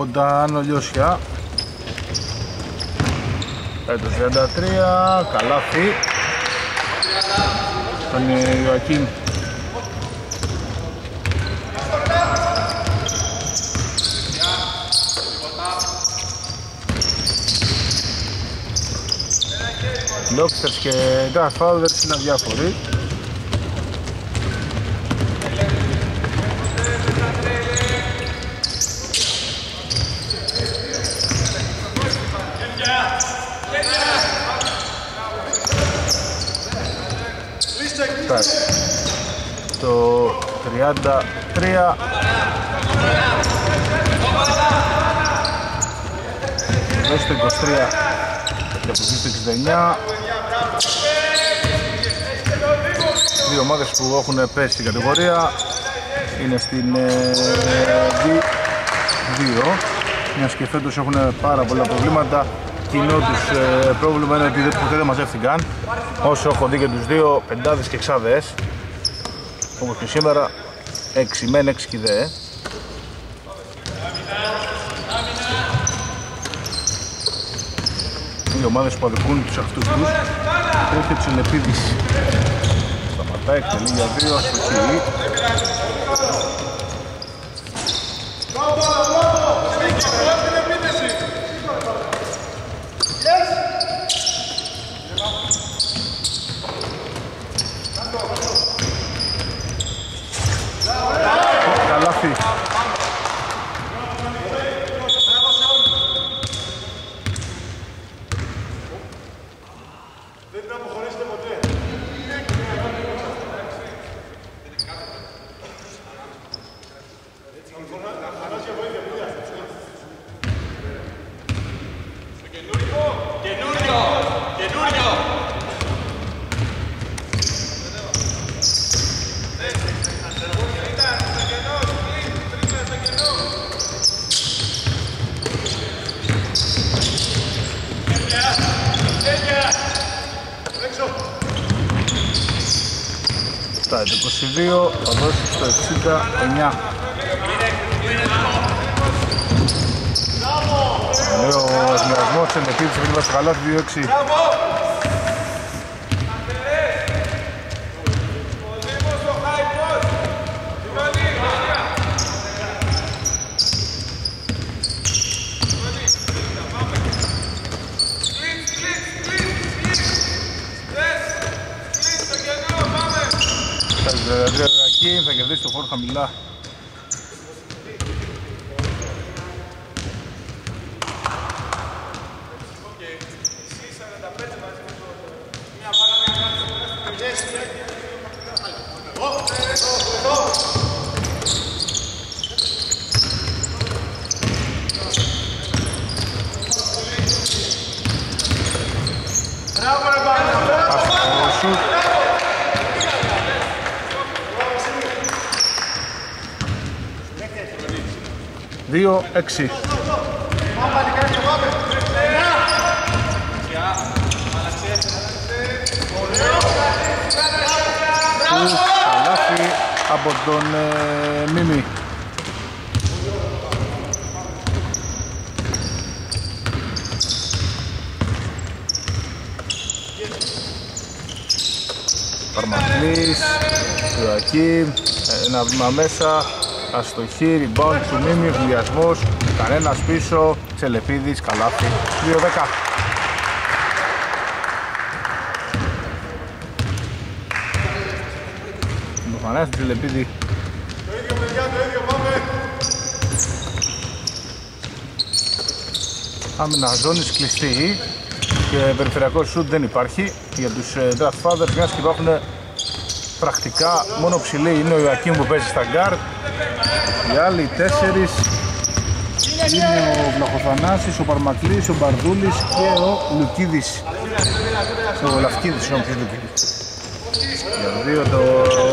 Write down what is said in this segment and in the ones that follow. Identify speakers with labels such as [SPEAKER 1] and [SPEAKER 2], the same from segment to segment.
[SPEAKER 1] Από τα Άνω Λιώσια. το 33, καλάθι. Τον Ιωακίν Doctors και Godfathers είναι αδιάφοροι. Το 33 Εδώ στο 23 και από το 69 Δύο ομάδες που έχουν πέσει στην κατηγορία είναι στην D2 μιας και φέτος έχουν πάρα πολλά προβλήματα κοινό τους ε, πρόβλημα είναι ότι ποτέ δεν μαζεύτηκαν. Όσο έχω δει και τους δύο πεντάδες και εξάδες. Όπως και σήμερα 6 μεν 6 και δε. Οι ομάδες που αδικούν τους αυτούς τους. Τρέχει ο Τσελεπίδης Σταματάει, εκτελεί για δύο στο χείλη θα δώσει στο 69 Ωραίο συνδυασμός, ενεπίδης, επίδημα στο καλάθι 2-6 θα κερδίσει το φόρο χαμηλά Δύο, έξι. Καλάθι από τον ε, Μίμη. Παρμαθλής, Ιωακή, ένα βήμα μέσα, αστοχή, rebound του Μίμη, εμβολιασμός, κανένας πίσω, Τσελεπίδης, καλάθι, 2-10. Το Φανάς Τσελεπίδη. Το ίδιο παιδιά, το ίδιο πάμε. Άμυνα ζώνης κλειστή και περιφερειακό σουτ δεν υπάρχει για τους ε, Draft Fathers μιας και υπάρχουν πρακτικά μόνο ψηλοί είναι ο Ιωακήμ που παίζει στα γκαρντ οι άλλοι τέσσερις είναι ο Βλαχοθανάσης, ο Παρμακλής, ο Μπαρδούλης και ο Λουκίδης. Ο Λαφκίδης, συγγνώμη, ποιος Λουκίδης. Για δύο το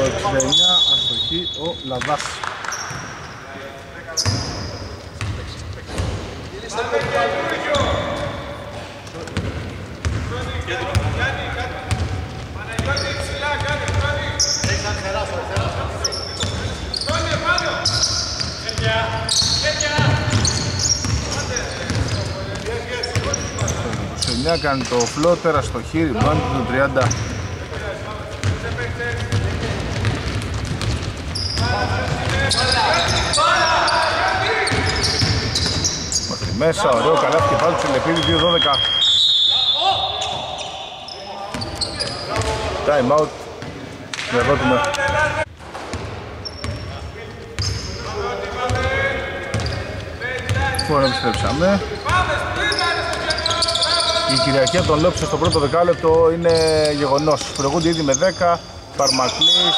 [SPEAKER 1] 69 αστοχεί ο Λαδάς 29 κάνει το φλότερα στο χείρι πάνω του 30 Μέχρι μέσα, ωραίο καλάθι και πάλι Τσελεπίδη 2-12 Time out. Διαδότουμε Λοιπόν, επιστρέψαμε. Η κυριαρχία των Λόψε στο πρώτο δεκάλεπτο είναι γεγονός. Προηγούνται ήδη με 10. Παρμακλής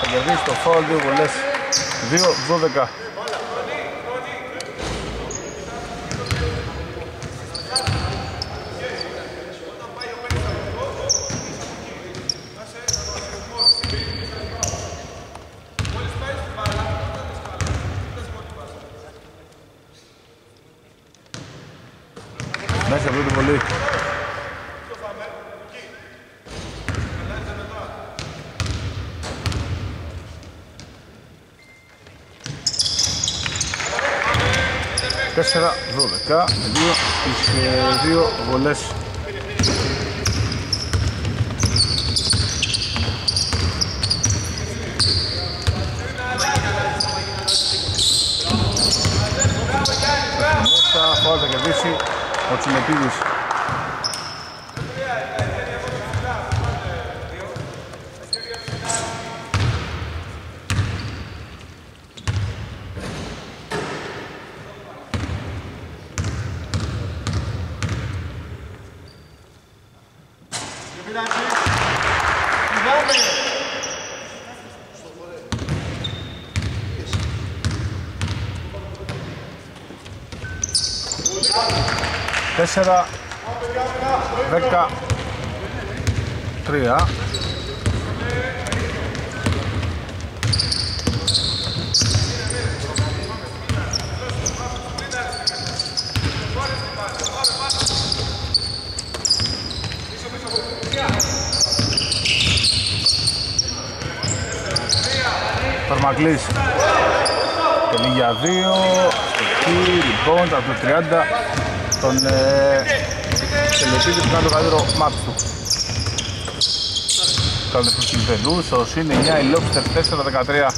[SPEAKER 1] θα κερδίσει το φάουλ, δύο βολές. 2-12. 4-12. Δύο, τις, δύο βολές 14 13 Περμακλής Τελεί για 2 Εκεί, λοιπόν, τα το 30 τον ε, Τελεπίδη που κάνει το καλύτερο μάτς του. Κάντε στους Κιλπεδούς Ο Συν 9 η Λόψτερ 4-13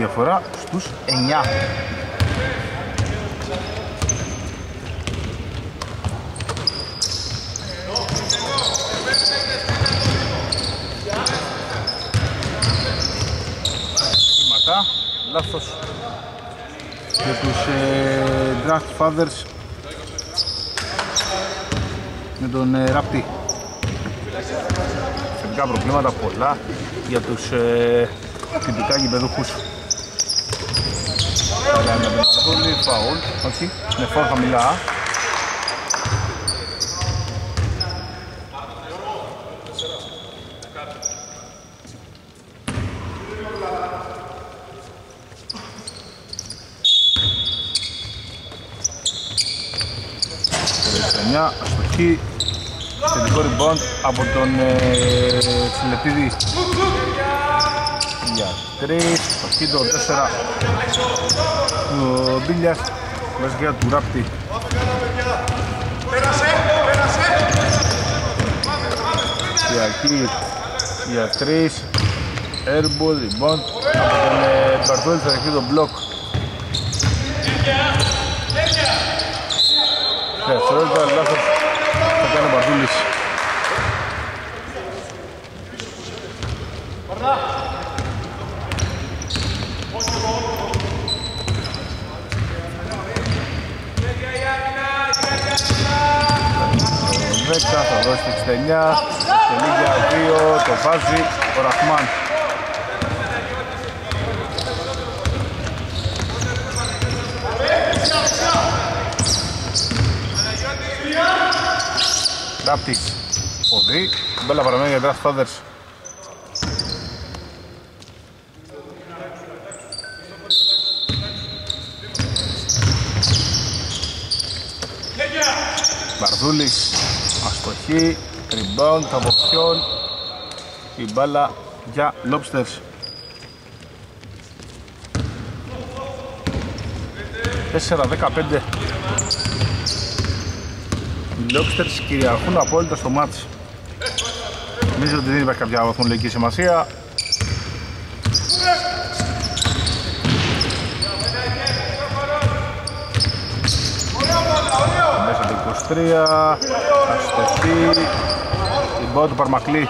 [SPEAKER 1] διαφορά στους 9. Βήματα, λάθος για τους ε, Draft Fathers με τον ε, Ράπτη. Θετικά προβλήματα πολλά για τους ε, τυπικά γηπεδούχους. Αλλά με τον Πολύ φαουλ, όχι, με φόρ χαμηλά. Μια αστοχή θετικό rebound από τον ε, Τσιλετίδη για 3 αστοχή το 4 ο Μπίλιας βασικά του Ράπτη. Κυριακή για 3 airball rebound από τον ε, Μπαρτόλη θα δεχτεί τον μπλοκ. Δευτερόλεπτα λάθος βάζει ο Ραχμάν. Ράπτη, ποδή, μπέλα παραμένει για draft others. Μπαρδούλης, αστοχή, rebound από η μπάλα για Lobsters. 4-15 οι Lobsters κυριαρχούν απόλυτα στο μάτς. Νομίζω ότι δεν υπάρχει κάποια βαθμολογική σημασία. Μέσα το 23 αστοχή. Η μπάλα του Παρμακλή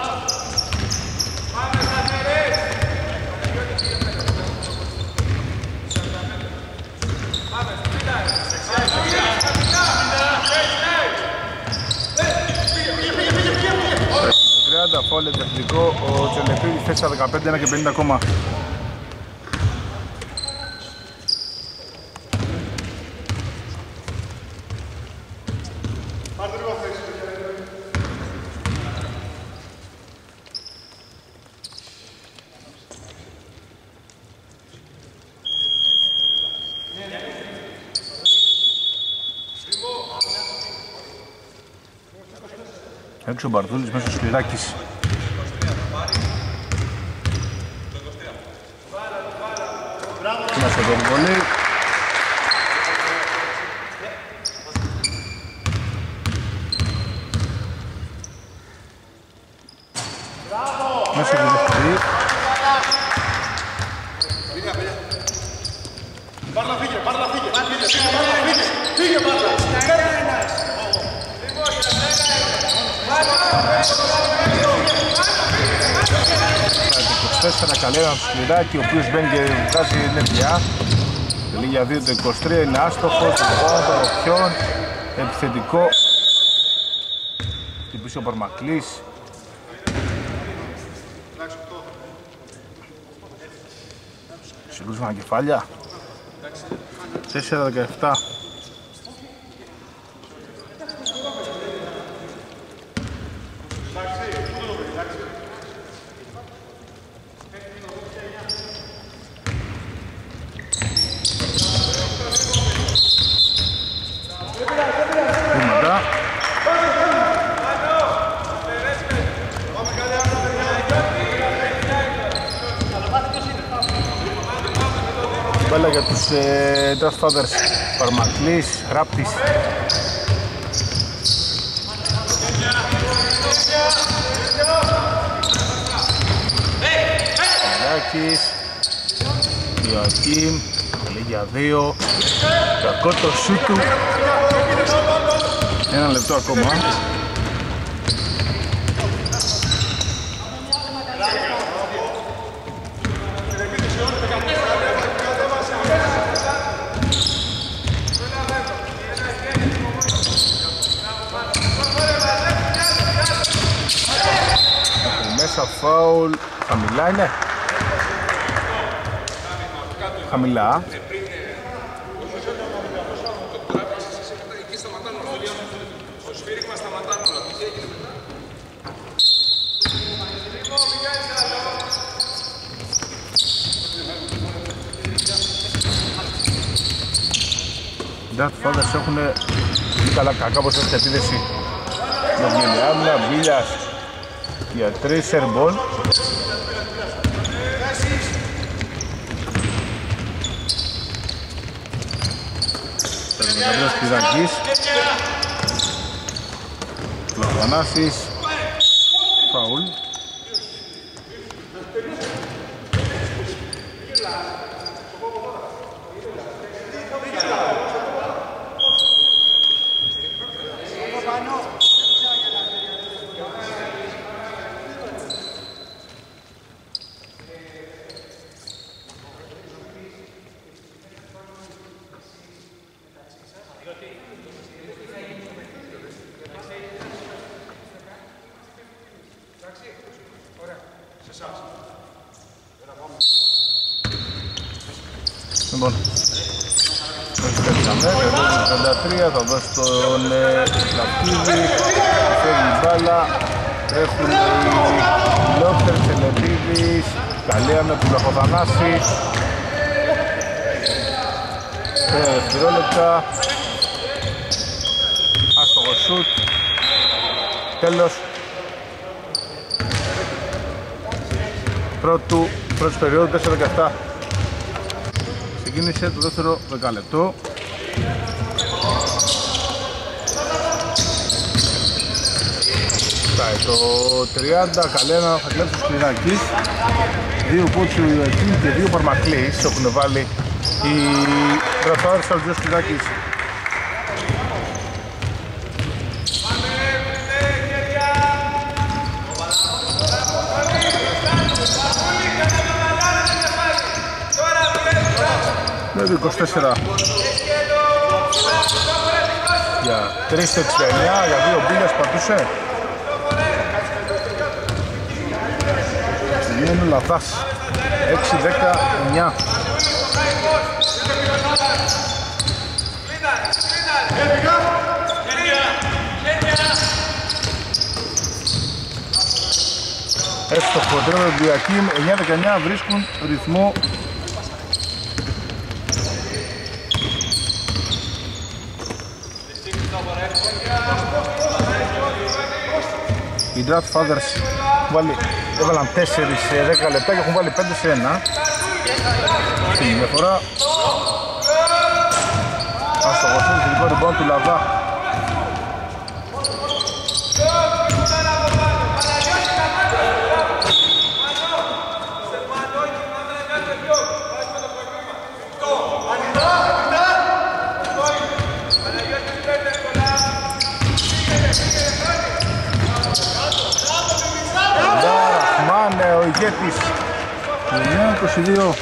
[SPEAKER 1] 4-15, 1 και 50 ακόμα. Έξω ο μέσα στο σκληράκης. Πολύ. Μέσα την δεύτερη.
[SPEAKER 2] Πάρλα φύγε, πάρλα φύγε, φύγε, φύγε, πάρλα.
[SPEAKER 1] Τέσσερα καλή ένα σκληράκι, ο οποίος μπαίνει και βγάζει νεφιά. Τελεί για 2 το 23, είναι άστοχος, λοιπόν, το ποιον, επιθετικό. Χτυπήσει ο Παρμακλής. Συγκρούσαν κεφάλια. 4-17. Βήματα. Μπάλα για τους ε, Draft Fathers Παρμακλής, Ράπτης Λάκης Ιωακίμ Καλή για δύο Κακό το σου του Ένα λεπτό ακόμα Μέσα φάουλ Χαμηλά είναι. Χαμηλά. Οι Dark Fathers έχουν πολύ καλά κακά πως έχει επίδεση με βγαίνει άμυνα, Μπίλιας για τρεις airball Περνοκαμπρός Πιδακής Λαβανάσης Φαουλ Λοιπόν, έτσι παίξαμε, εδώ το 33, θα δώσει τον ε, Λαπίδη, φέρνει η μπάλα, τρέχουν οι Λόπτερ, Τελεπίδης, καλή άμυνα του Λαχοθανάση, Τρία δευτερόλεπτα, άστοχο σουτ. Τέλος. Πρώτου, πρώτης περίοδου 4-17. Ξεκίνησε το δεύτερο δεκάλεπτο. Πάει το 30, καλένα θα κλέψει ο Σπυράκης. Δύο πούτσου εκεί και δύο παρμακλείς έχουν βάλει οι γραφάδες του δύο Σπυράκης. Με το 24 για 3 στο 69, για δύο μπίλες πατούσε. Βγαίνουν λαθάς. 6-19. Εύστοχο τρέμενο του Διακίμ, 9-19 βρίσκουν ρυθμό Οι Draft Fathers βάλει, έβαλαν 4 σε 10 λεπτά και έχουν βάλει 5 σε 1 Στην διαφορά Αστοχος είναι τελικό ριμπόν του Λαβά Ραχμάνε ο ηγέτης 9-22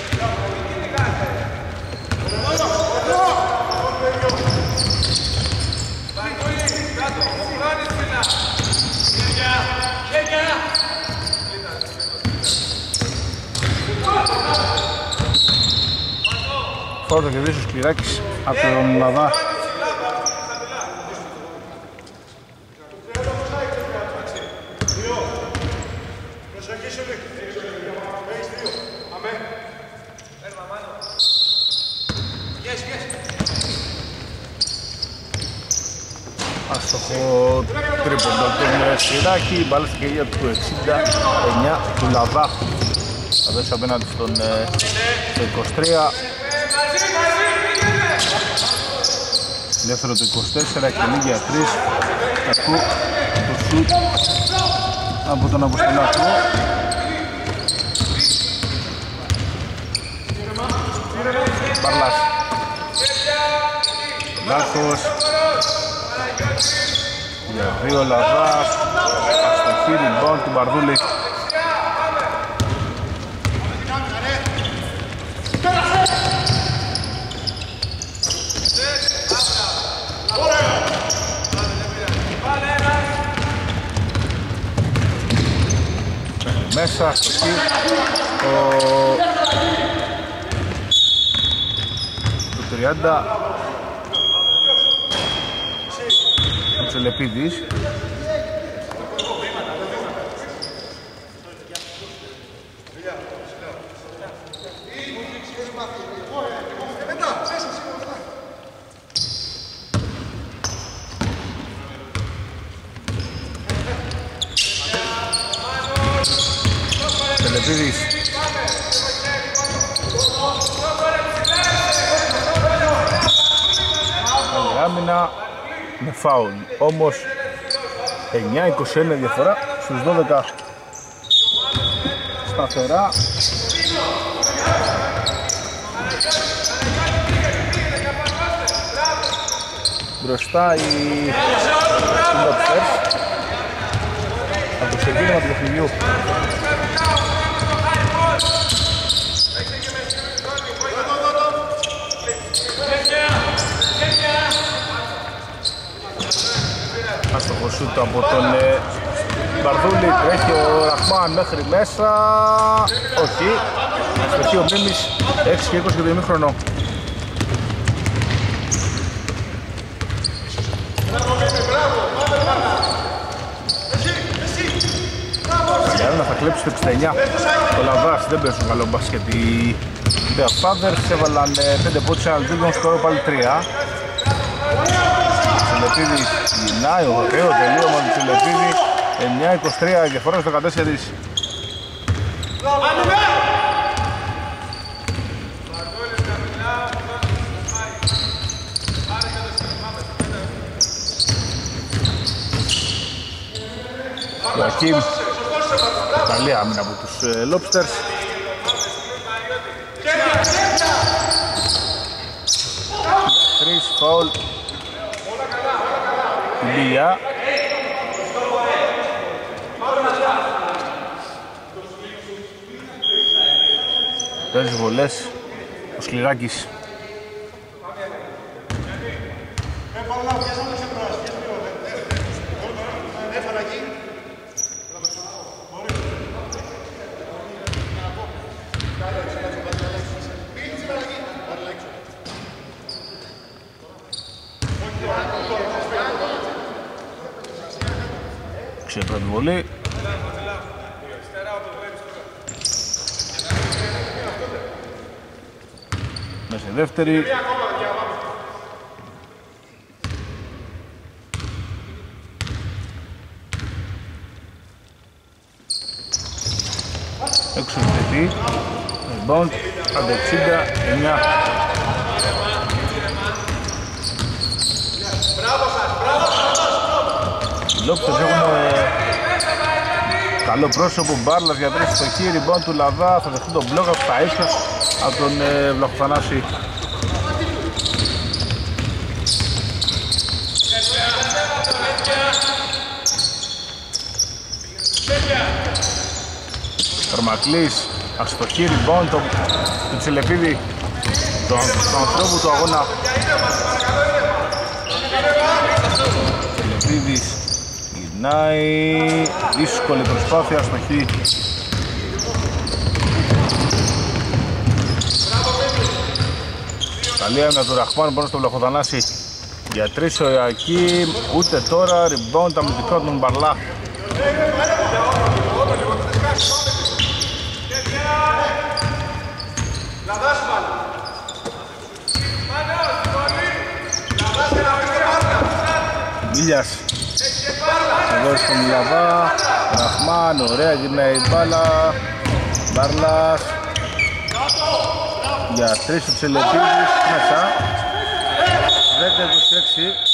[SPEAKER 1] Φόρτο και κερδίσει ο Σκληράκης από τον Λαδά Αστοχό τρίποντο τον Σιράκη, μπάλα στην κεριά του 69 του Λαβά. Θα δώσει απέναντι στον ε, το 23. Δεύτερο το 24, εκτελεί για 3. Κακού το σουτ από τον Αποστολάκο. Μπαρλάς. Λάθος. Για δύο λαδάς. Αστοχή ριμπόν του Μπαρδούλη. Μέσα αστοχή. Το... Το 30 ο Τσελεπίδης. Τσελεπίδης. Καλή άμυνα με φάουλ. Όμως 9-21 διαφορά στους 12 σταθερά. Μπροστά η Συμπαπτέρς από το ξεκίνημα του παιχνιδιού. Άστοχο σούτ από τον ε, Μπαρδούλη, τρέχει ο Ραχμάν μέχρι μέσα, όχι, αστοχή ο Μίμης, 6 και 20 για το ημίχρονο. Γιάννα θα κλέψει το 69, ο Λαβάς δεν παίζουν καλό μπάσκετ οι The Fathers έβαλαν 5 πόντους, ένα λεπτό, σκορό πάλι 3. Τσιλεπίδης γυρνάει, ωραίο τελείωμα του Τσιλεπίδη 9-23 διαφορά στο 14 Ιωακίμ Καλή άμυνα από τους ε, Lobsters. Τρεις φαουλ Λία Παίζει βολές. Ο Σκληράκης Ξεπρέπει βολή Μέσα η δεύτερη. Έξω επιθετή Rebound Άντε 60 9 Λόπτες έχουν ε, καλό πρόσωπο, Μπάρλας για τρεις στο χείρι, λοιπόν του Λαβά, θα δεχτούν τον μπλοκ από τα ίσια από τον ε, Βλαχοθανάση. Τροματλής, αστοχή rebound το, του Τσελεπίδη, του, του ανθρώπου του αγώνα. Τσελεπίδης γυρνάει, δύσκολη προσπάθεια, αστοχή. Καλή άμυνα του Ραχμάν πάνω στο Βλαχοθανάση για τρεις ο Ιακίμ, ούτε τώρα, rebound αμυντικό από τον Μπαρλά. Μίλιας εδώ στον Λαβά Ραχμάν, ωραία γυρνάει η μπάλα Μπάρλας για τρεις ο Τσελεπίδης μέσα 10-26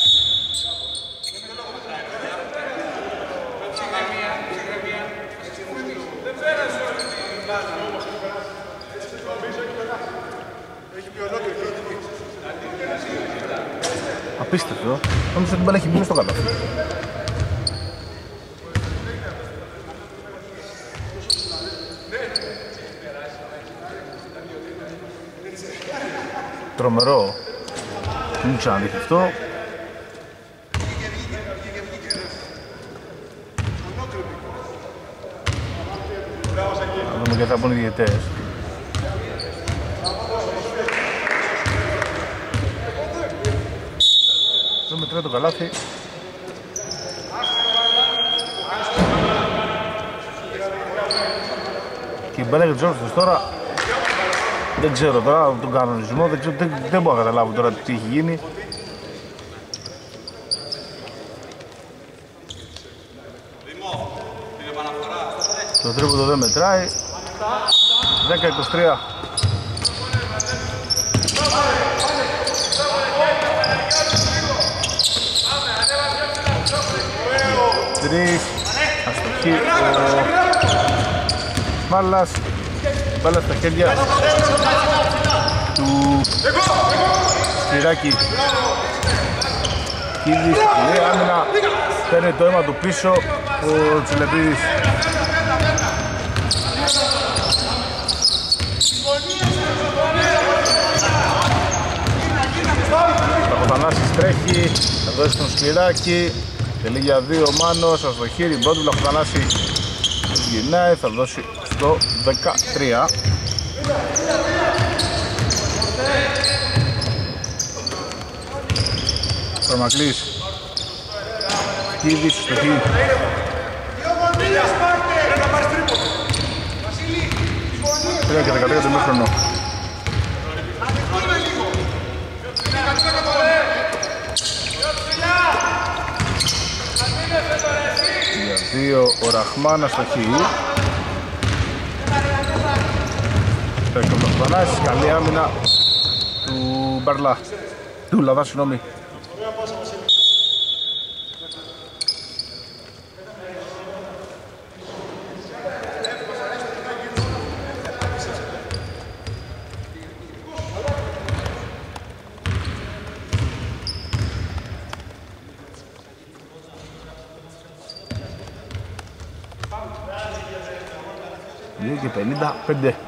[SPEAKER 1] Απίστευτο. Νόμιζα ότι την μπάλα έχει μπει στο καλάθι. Τρομερό. Δεν μου ξαναδείχνει αυτό. Να δούμε και θα πούνε οι διαιτές. Δεν μετράει το καλάθι. Και η μπάλα για τους όρθους τώρα δεν ξέρω τώρα τον κανονισμό, δεν, ξέρω, δεν, δεν μπορώ να καταλάβω τώρα τι έχει γίνει. Το τρίποντο δεν μετράει. 10-23. Τρεις. Αστοχή ο Μάλλας. Μπάλα στα χέρια του Σπυράκη. Κίδης, λέει άμυνα, παίρνει το αίμα του πίσω ο Τσιλεπίδης. Λαχοθανάσης τρέχει, θα δώσει τον Σπυράκη, τελεί για δύο μάνος, αστοχή, ριμπόντου, Λαχοθανάση γυρνάει, θα δώσει στο 13. Στραμακλής Κίδης στο χείλ Τρία και δεκατρία το μήχρονο Για δύο ο Ραχμάνας στο χείλ ο Παπαθανάσης, καλή άμυνα του Μπαρλά. Του Λαδά, συγγνώμη. Δύο και 55.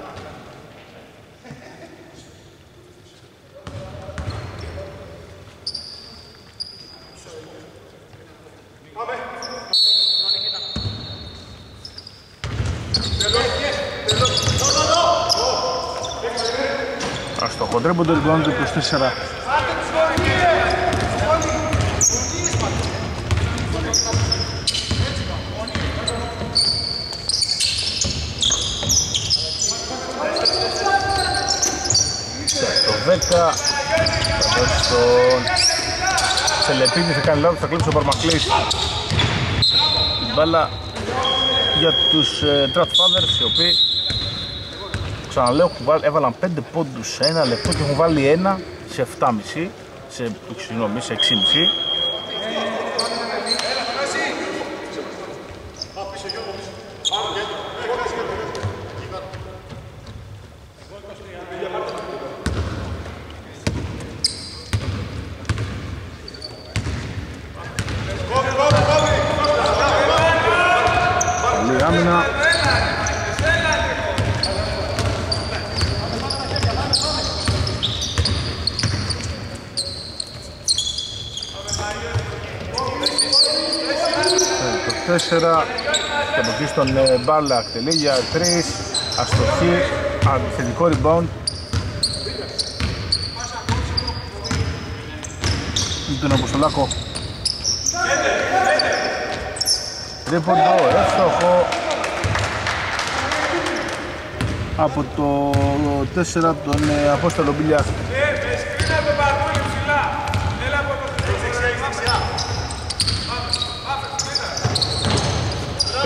[SPEAKER 1] Αστοχό τρέμποντε λοιπόν του 24. Το 10 θα δώσει στον Σελεπίδη, θα κάνει λάθος, θα κλείψει ο Παρμακλής την μπάλα για τους ε, Drat Fathers οι οποίοι ξαναλέω έχουν βάλει- έβαλαν 5 πόντους σε ένα λεπτό και έχουν βάλει ένα σε 7,5 σε, συγγνώμη, σε 6,5 Καλή άμυνα. Ε, Το 4 και από εκεί στον ε, Μπάλα εκτελεί για 3 αστοχής αντιθετικό rebound. Με τον Αποστολάκο. Τρίποντο, εύστοχο. Από το 4 τον ε, Απόστολο Μπιλιάς.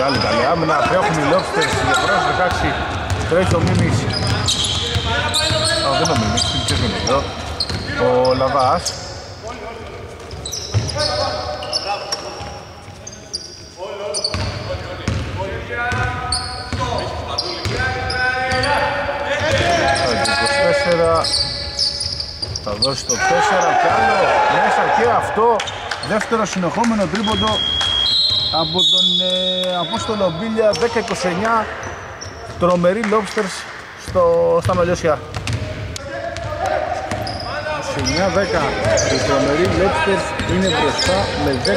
[SPEAKER 1] Καλή καλή άμυνα, τρέχουν οι Λόπστερς, η διαφορά στους 16, τρέχει ο Μίμης. Α, δεν είναι ο Μίμης, ποιος είναι εδώ. Ο Λαβάς. Το 24 θα δώσει το 4 κι άλλο μέσα και αυτό δεύτερο συνεχόμενο τρίποντο από τον ε, Απόστολο Μπίλια 10-29 τρομερή Lobsters στο, στα Μελιώσια 29-10 οι τρομεροί Lobsters είναι μπροστά με 10-9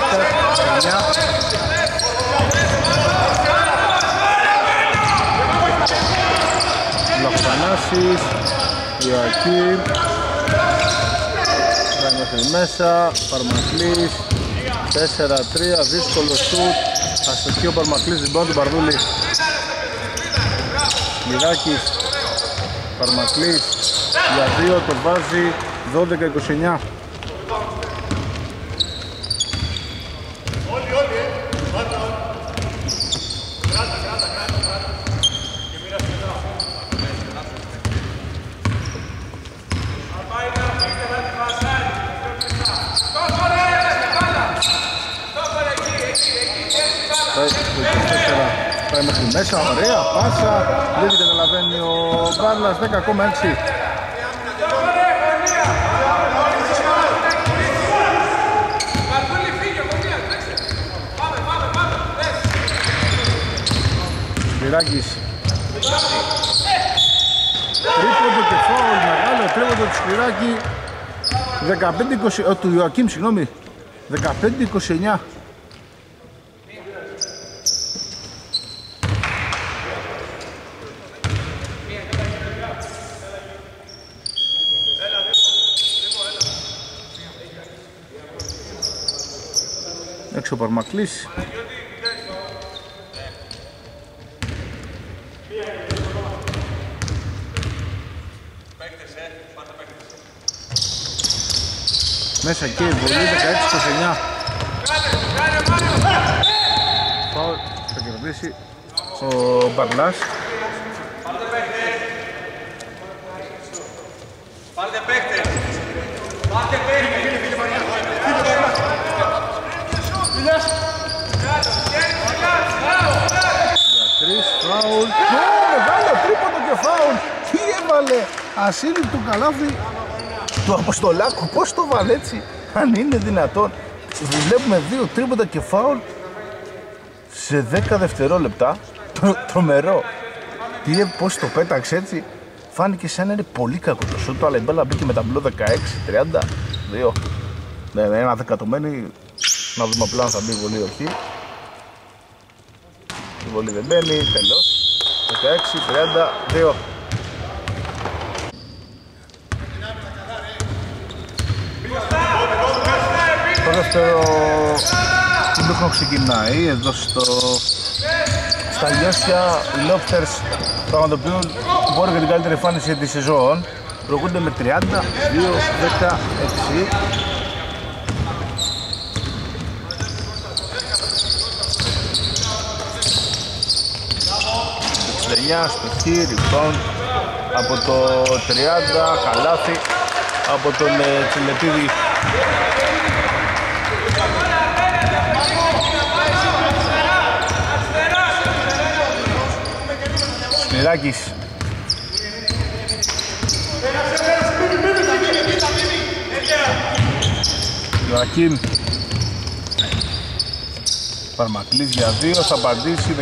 [SPEAKER 1] Λαχτανάσης Ιωακήμ θα μέχρι μέσα Παρμακλής 4-3 δύσκολο σουτ. Αστοχή ο Παρμακλής λοιπόν του Παρδούλη. Μυράκης Παρμακλής για 2 το βάζει 12-29 Πάει το 24, πάει μέχρι μέσα, ωραία πάσα, δεν την καταλαβαίνει ο Μπάρλας, 10,6 Σπυράκης Τρίποντο και φάουλ, μεγάλο τρίποντο του Σπυράκη. 15-20, ο, του Ιωακήμ, συγγνώμη. 15-29 έξω ο Παρμακλής μέσα και η βολή 16-29 Φάουλ θέση ο Μπαρλάς.
[SPEAKER 2] Πάρτε παίκτες. Πάρτε παίκτες.
[SPEAKER 1] Για τρεις φάουλ. Ω, μεγάλο τρίποντο και φάουλ. Τι έβαλε. Ασύλληπτο καλάθι του Αποστολάκου. Πώς το βάλε έτσι. Αν είναι δυνατόν. Βλέπουμε δύο τρίποντα και φάουλ σε 10 δευτερόλεπτα. Τρο- Τρομερό. Τι, ε, πώς το πέταξε έτσι. Φάνηκε σαν να είναι πολύ κακό το σούτ, αλλά η μπάλα μπήκε με ταμπλό 16-30. Δύο. Ναι, ναι, ένα δεκατομένη. Να δούμε απλά αν θα μπει η βολή ή όχι. Η βολή δεν μπαίνει, τέλος. 16-32. Το δεύτερο σύντοχνο ξεκινάει εδώ στο στα Λιώσια οι Λόπτερς πραγματοποιούν μπορεί και την καλύτερη εμφάνιση της σεζόν. Προκούνται με 32-16 69 στο χείρι rebound από το 30 καλάθι από τον ε, Τσιλεπίδη Σπυράκης Ιωακίμ Παρμακλής για δύο θα απαντήσει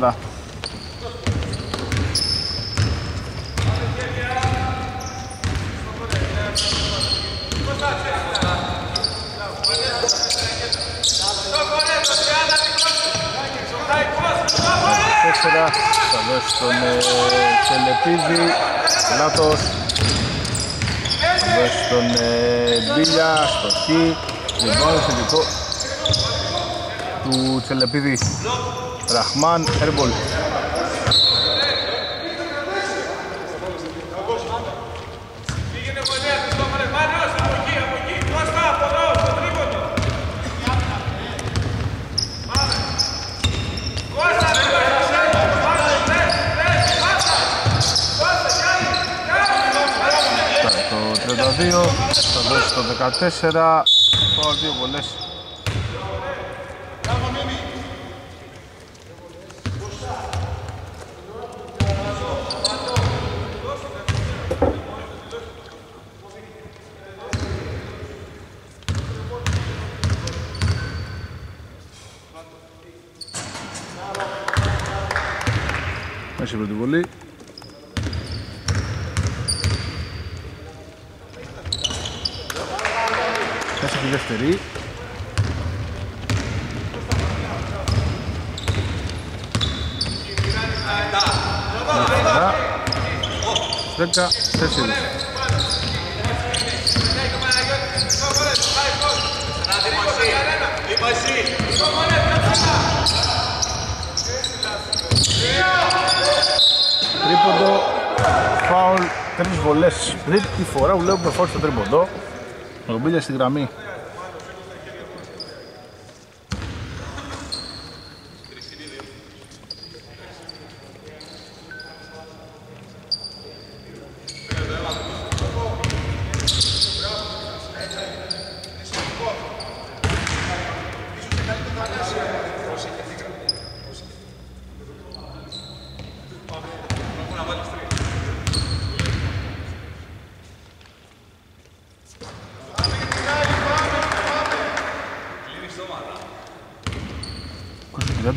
[SPEAKER 1] 18-34 θα δώσει στον ε, Τσελεπίδη Λάτος. Θα δώσει στον ε, Μπίλια στο Χ. Λοιπόν θετικό του Τσελεπίδη. Ραχμάν Έρμπολ
[SPEAKER 2] Πήγαινε γωνία, της το έβαλε. Μάνος, από εκεί, από εκεί. Κώστα, από εδώ, στο τρίποντο. Πάμε. Κώστα, δεν το έχεις. Πάμε, πες, πες, πάσα. Κώστα, κι άλλη, κι άλλη.
[SPEAKER 1] το 32 θα δώσει το 14 Πάω δύο βολές Μέσα από την βολή Μέσα τη δεύτερη. Αριστερά. Δέκα, τέσσερις. Τρίποντο, φάουλ, τρεις βολές. Τρίτη φορά βλέπουμε φάουλ στο τρίποντο. Ο Μπίλια στη γραμμή.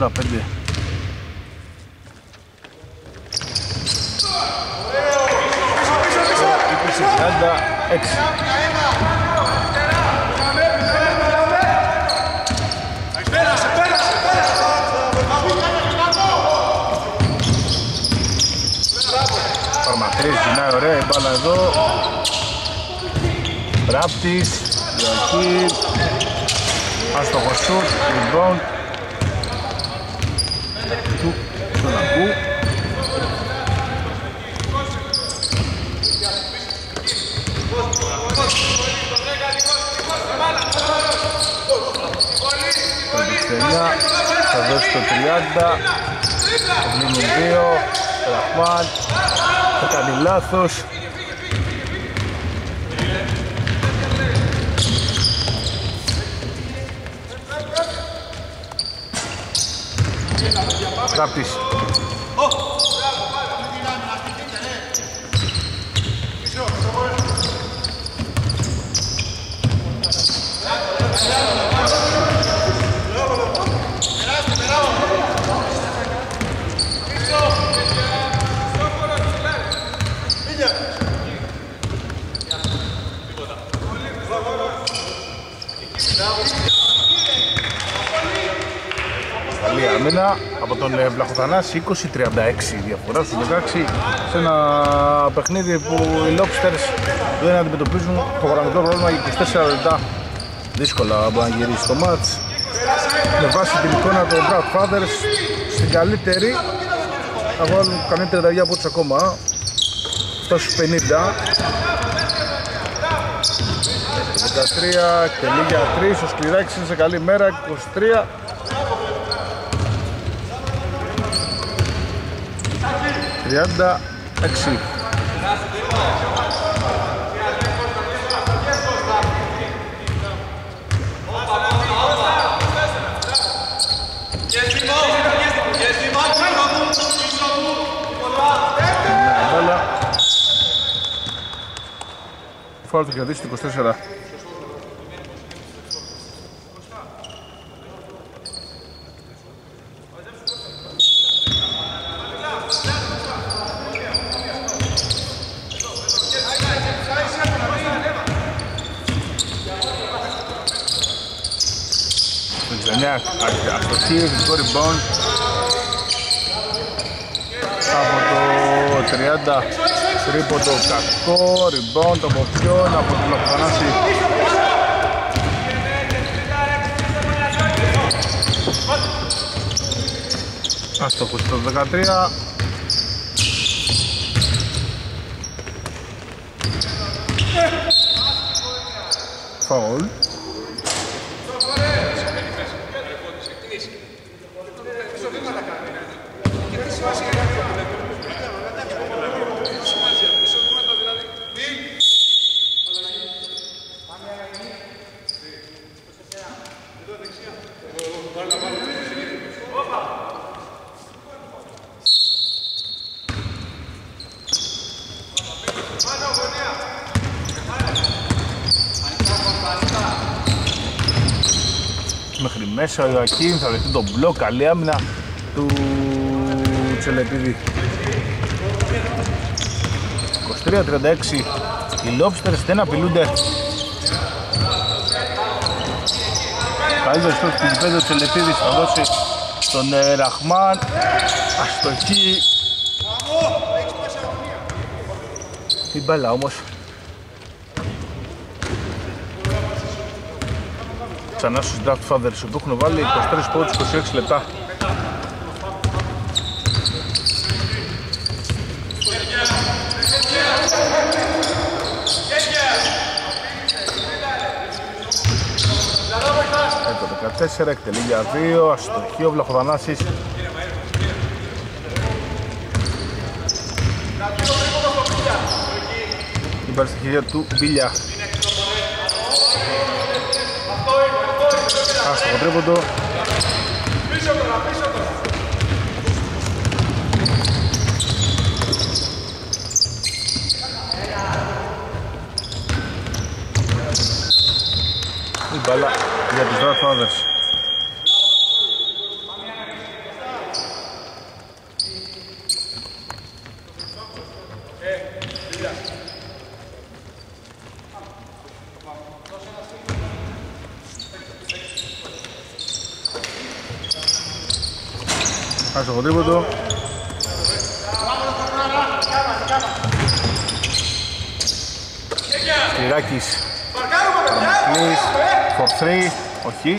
[SPEAKER 1] dá perder. Καλή άμυνα από τον ε, Βλαχοθανάση 20-36 διαφορά στους 16 σε ένα παιχνίδι που οι Lobsters δεν αντιμετωπίζουν προγραμματικό πρόβλημα για 24 λεπτά. Δύσκολα μπορεί να γυρίσει το μάτς. Με βάση την εικόνα των Brown Fathers στην καλύτερη θα βάλουν κανένα τριανταριά από τους ακόμα. Αυτό στους 50 13 εκτελεί για 3 ο Σκληράκης είναι σε καλή μέρα 23 36 μπάλα. Φάουλ θα κερδίσει το 24. Μια αστοχή, εθνικό rebound από το 30 τρίποντο κακό, rebound από ποιον, από τον Λαχθανάση Άστοχος το 13 Φαουλ μέχρι μέσα ο Ιωακήμ θα δεχτεί τον μπλοκ, καλή άμυνα του Τσελεπίδη 23-36 οι Lobsters δεν απειλούνται. Καλύτερο στο στην ο Τσελεπίδης θα δώσει στον ε, Ραχμάν. Αστοχή. Η μπάλα όμως. Ξανά στους Draft Fathers που έχουν βάλει 23 πόντους 26 λεπτά το 14 εκτελεί για 2 αστοχή ο Βλαχοδανάσης. Την πάρει στη χέρια του Μπίλια. Άστοχο τρίποντο Η μπάλα για τους Dark Fathers. Άστοχο τρίποντο Σπυράκης. Καρμακλής For 3 όχι.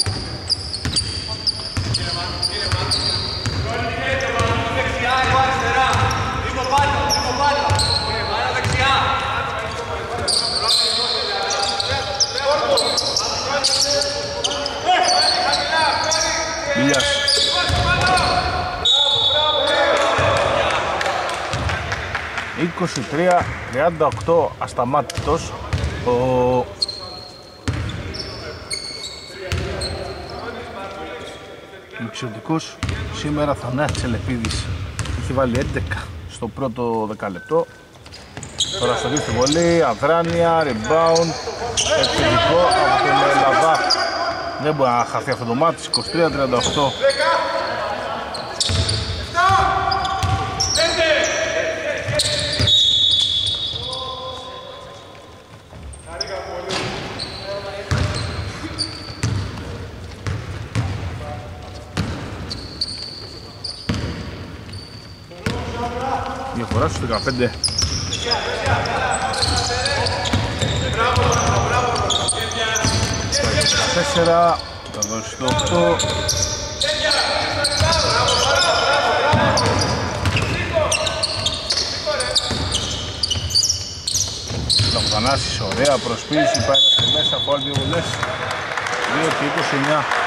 [SPEAKER 1] Yes. 23-38 ασταμάτητος ο Μηξιωτικός σήμερα Θανάσης Ελεπίδης έχει βάλει 11 στο πρώτο δεκαλεπτό. Τώρα στο δίθυ βολή, αδράνεια, rebound. Επιθετικό από τον Λαβά δεν μπορεί να χαθεί αυτό το μάτι 23-38 15 14 θα δώσει το 8 Λαμβανάσης, ωραία προσποίηση, πάει μέσα από δύο βουλές 2 και 29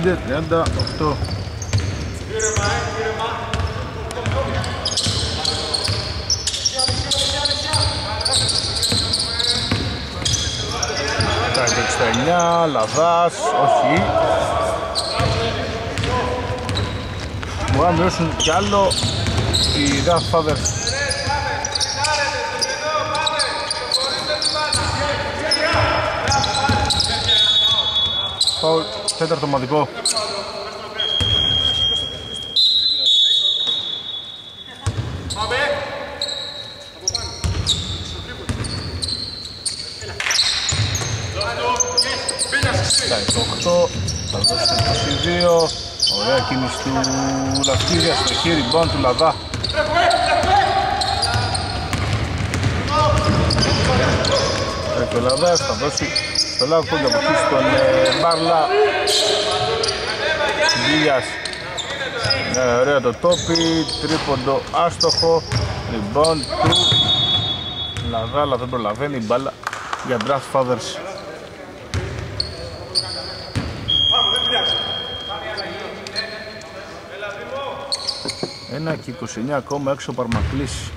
[SPEAKER 1] 25, 38 69, Λαδάς, όχι. Μπορεί να μειώσουν κι άλλο οι Death Fathers Foul τέταρτο μαδικό. το 8, θα δώσει το 22, ωραία κίνηση του Λαφίδια στο χείρι, μπον του Λαδά. Πρέπει ο Λαδάς, θα δώσει το λάβο που από εκεί στον ε, Μπάρλα Βίλιας ναι, ωραία το τόπι, τρίποντο άστοχο. Λοιπόν του Λαδάλα δεν προλαβαίνει η μπάλα για Draft Fathers. Ένα και 29 ακόμα έξω παρμακλής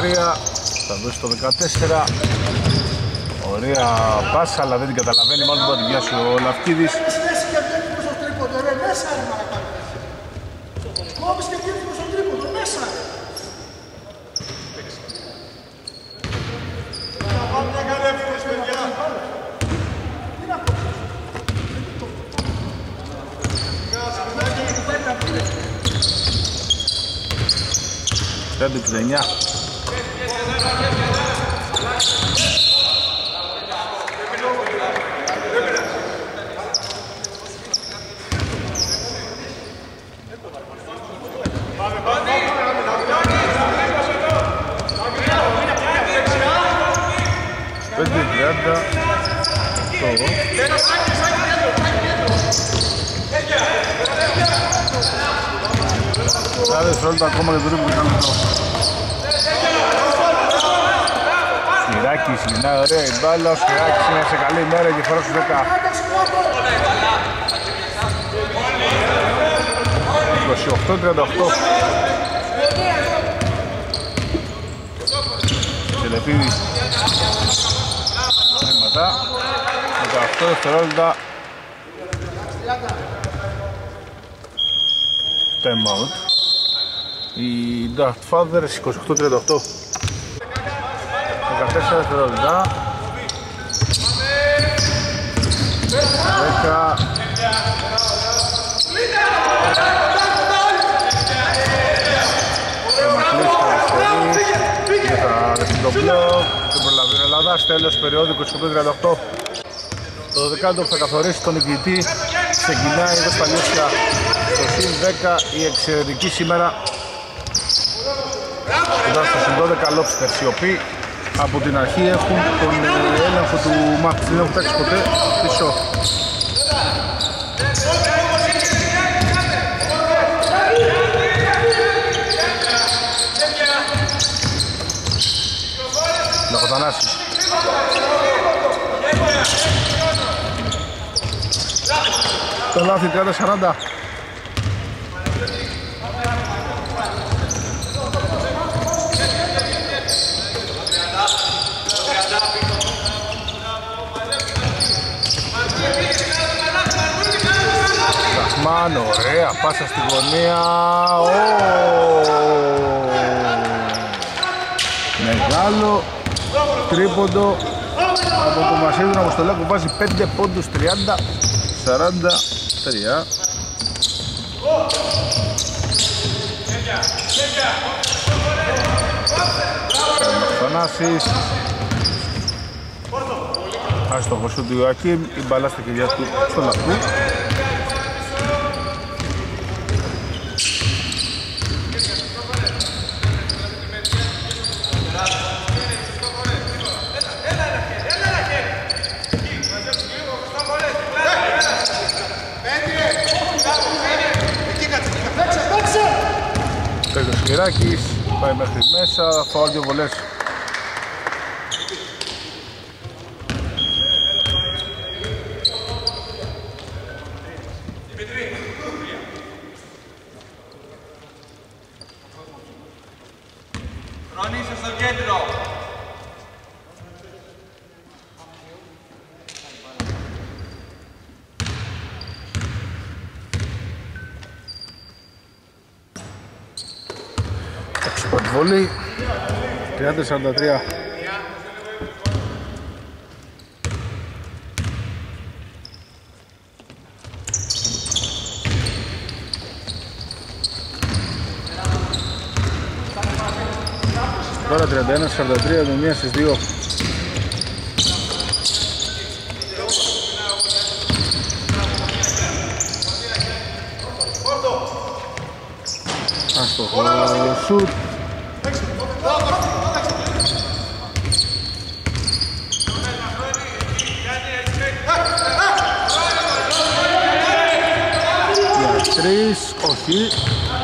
[SPEAKER 1] θα δώσει το 14 Ωραία πάσα αλλά δεν την καταλαβαίνει. Μάλλον που θα την πιάσει ο Λαυτίδης Πέντε δευτερόλεπτα ακόμα δεν δουλεύει καν αυτό. Σφυράκης, είναι ωραία η μπάλα, ο Σφυράκης είναι σε καλή μέρα και φορά στους 10. 28-38. Τελεπίδης. Βήματα. 18 δευτερόλεπτα. Time out η Darth Father 28-38 14 δευτερόλεπτα 10 το μπλοκ, τον προλαβαίνει ο Ελλάδας, τέλος περίοδου 25-38. Το δεκάλεπτο που θα καθορίσει τον νικητή ξεκινάει εδώ στα Λιώσια στο συν 10 η εξαιρετική σήμερα κοντά στο συν 12 Λόψτερς οι οποίοι από την αρχή έχουν τον έλεγχο του μάτς δεν έχουν παίξει ποτέ πίσω Λαχοτανάσης Το λάθη 30-40 Ραχμάν, ωραία, πάσα στη γωνία. Μεγάλο τρίποντο από τον Μασίδη Αποστολά που βάζει 5 πόντους 30 43 Θανάσης. Άστοχος του Ιωακήμ, η μπαλά στα κυριά του στο λαπτού Παίζει ο Σμυράκης, πάει μέχρι μέσα, φάω δύο βολές.
[SPEAKER 2] Χρονίστε στο κέντρο.
[SPEAKER 1] Έξω από τη βολή. 30-43. Τώρα 31-43 με μία στις δύο. Άστοχο σουτ. Για τρεις, όχι.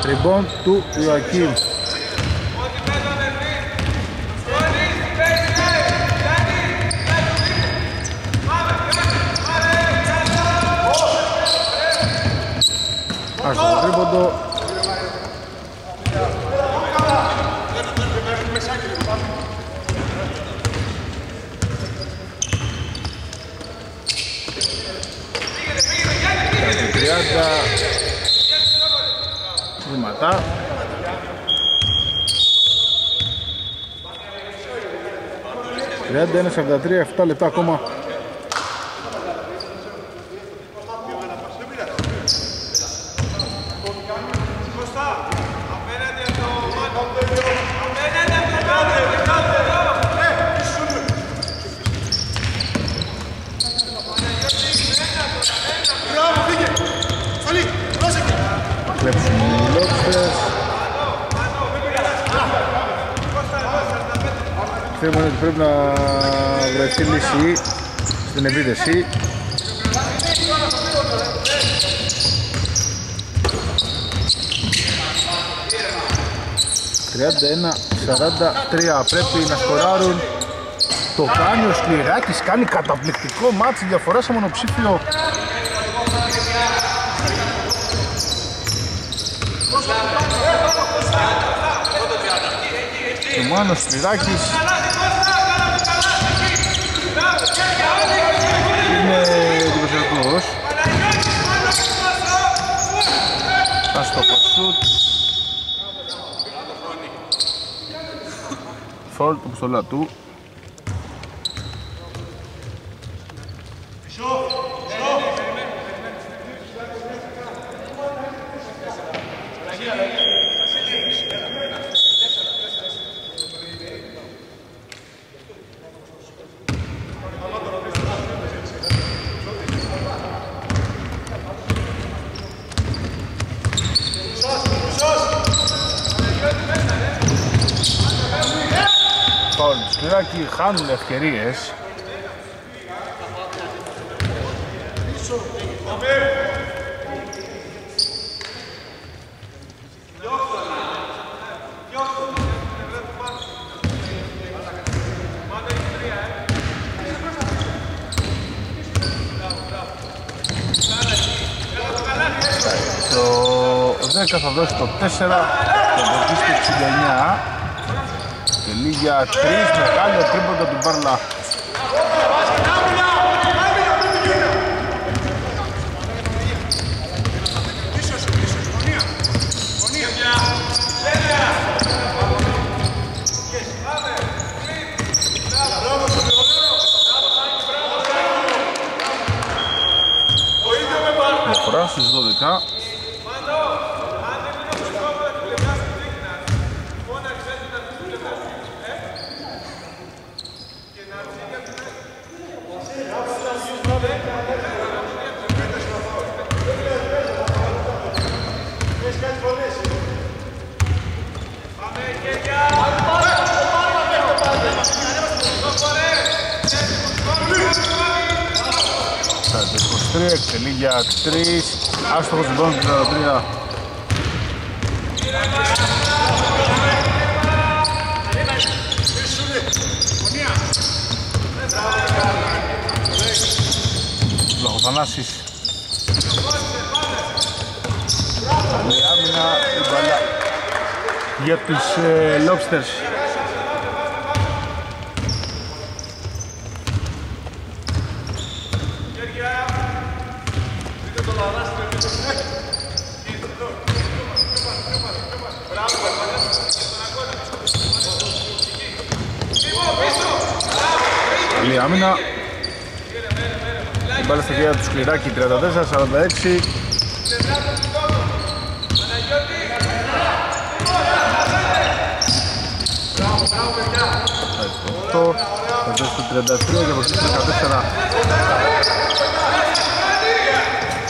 [SPEAKER 1] Ριμπόν του Ιωακήμ. Άστοχο τρίποντο. 31-43, 7 λεπτά ακόμα. Στην επίθεση. «31-43» πρέπει να σκοράρουν. Το κάνει ο Σκληράκης, κάνει καταπληκτικό ματς η διαφορά σε μονοψήφιο. Ο Μάνος Σπυράκης είναι εντυπωσιακός Άστοχο σουτ Φόλ του ευκαιρίες. Το 10 θα δώσει το 4 και από εκεί στο 69 Τελεί για 3 μεγάλο τρίποντο του Μπάρλα Διαφορά στους 12 Στα 23 εκτελεί για 3 Άστοχος λοιπόν 33 Βλαχοθανάσης. Καλή άμυνα η μπαλά για τους ε, Lobsters Καλή άμυνα. Η μπάλα στα χέρια του Σκληράκη 34-46. Το 8, θα δώσει το 33 και από εκεί το 14.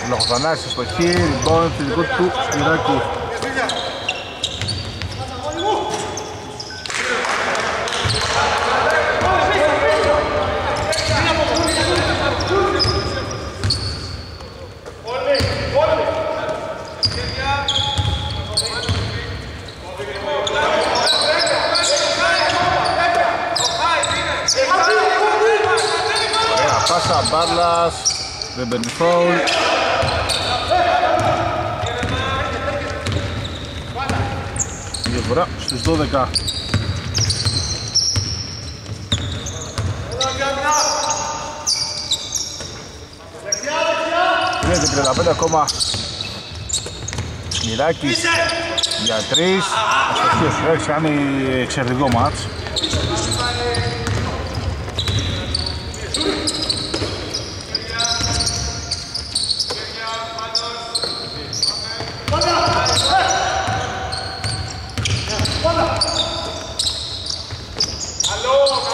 [SPEAKER 1] Λοχοφανάσης στο χ, λοιπόν, φιλικό του Σκληράκη. Πάσα, μπάλας, δεν παίρνει φόουλ. Διαφορά στους 12. Είναι και 35 ακόμα. Μοιράκης για 3. Αστοχή ο Σουράκης κάνει εξαιρετικό μάτς.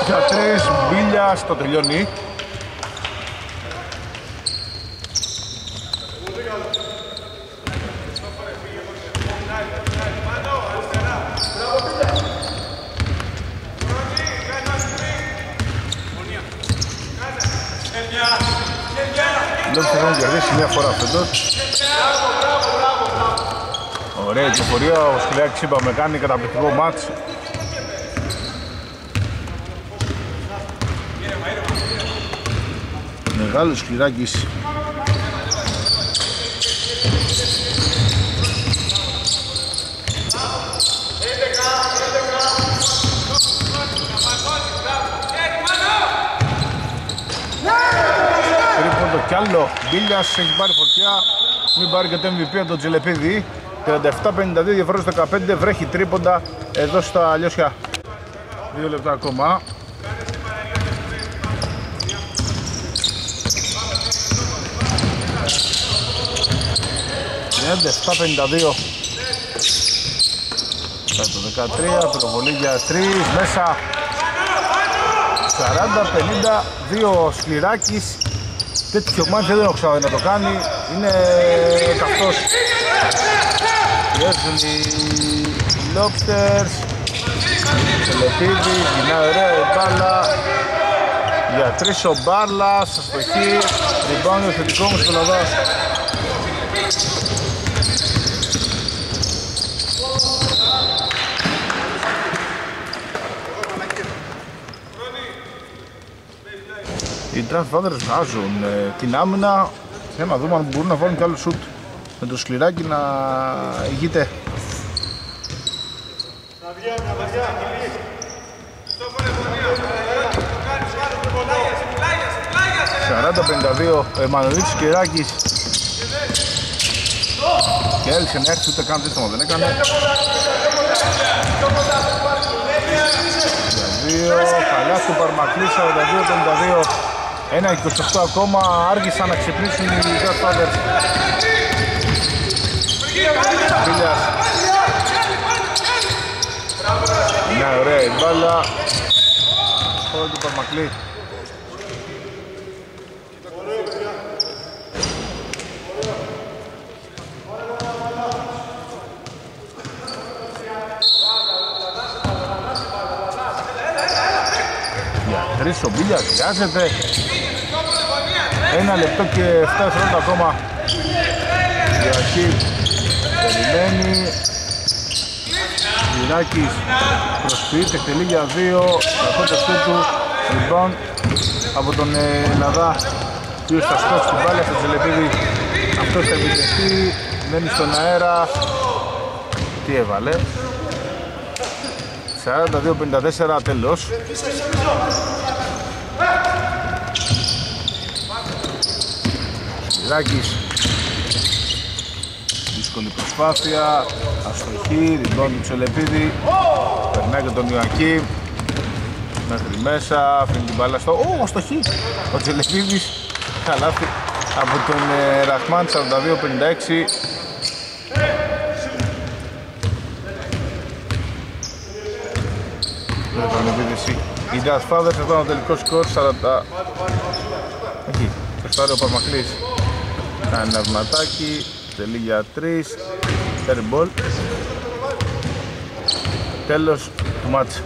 [SPEAKER 1] Για τρεις, Μπίλια στο τελειώνει. Δεν θα έχουν κερδίσει μια φορά φέτος. Ωραία κυκλοφορία, ο Σκυλιάκης είπαμε κάνει καταπληκτικό μάτς. Μεγάλος Σκυλιάκης. Τρίποντο κι άλλο. Μπίλιας έχει πάρει φωτιά. Μην πάρει και το MVP από τον Τζελεπίδη. 37-52 διαφορά στο 15. Βρέχει τρίποντα εδώ στα Λιώσια. Δύο λεπτά ακόμα. Τριάντα 7-52 Στα το 13, προβολή για 3, μέσα 40-52 ο Σκληράκης Τέτοιο μάτι δεν έχω ξαναδεί να το κάνει Είναι καυτός Πιέζουν οι Lobsters Τελεπίδης, γυρνάει ωραία η μπάλα για τρεις ο Μπάρλας, αστοχή, rebound ο θετικό μου Σπελαδάς. Οι Draft Fathers βγάζουν ε, την άμυνα για να δούμε αν μπορούν να βάλουν κι άλλο σουτ με το σκληράκι να ηγείται. Πλάγια, 40-52, Εμμανουήλ Σκληράκης και έλυσε να έρθει ούτε καν δίστομα δεν έκανε. Για 2, καλιά του Παρμακλή 42-52 ένα 28 ακόμα άργησαν να ξυπνήσουν οι Godfathers. Φίλιας. Είναι ωραία η μπάλα. Όλο του Παρμακλή. Για τρεις ο Μπίλιας χρειάζεται. Ένα λεπτό και 7 δευτερόλεπτα ακόμα. Η αρχή περιμένει. Ζηράκης προσποιείται, εκτελεί για δύο. Καθώς το σούτ του λοιπόν από τον Ναδά που θα σκώσει την μπάλα στο Τζελεπίδη αυτός θα επιτεθεί μένει στον αέρα. Τι έβαλε; 42-54 τέλος Σιδάκης Δύσκολη προσπάθεια. Αστοχή, ριμπώνει του Τσελεπίδη Περνάει και τον Ιωακή. Μέχρι μέσα, αφήνει την μπάλα στο... Ω, αστοχή. Ο Τσελεπίδης Καλάθι από τον ε, Ραχμάν 42-56 Δεν ήταν επίδεση Οι Death Fathers εδώ είναι ο τελικός σκορ 40... Εκεί, τεστάρει ο Παρμαχλής Κάνει ένα βηματάκι, τελεί για 3 Airball Τέλος του μάτσα